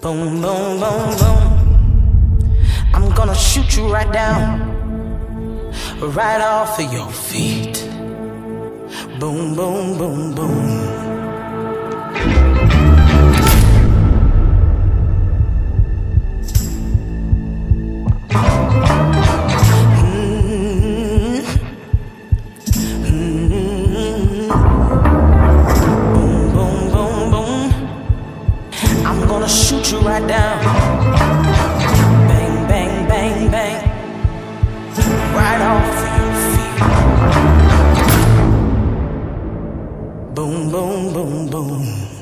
Boom, boom, boom, boom. I'm gonna shoot you right down, right off of your feet. Boom, boom, boom, boom. Bang, bang, bang, bang. Right off your feet. Boom, boom, boom, boom.